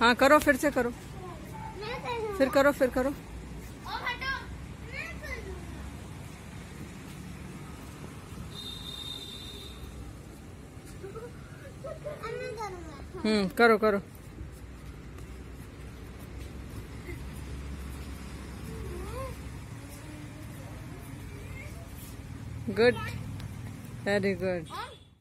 हाँ करो, फिर से करो। फिर करो फिर करो। हम्म करो करो। Good very good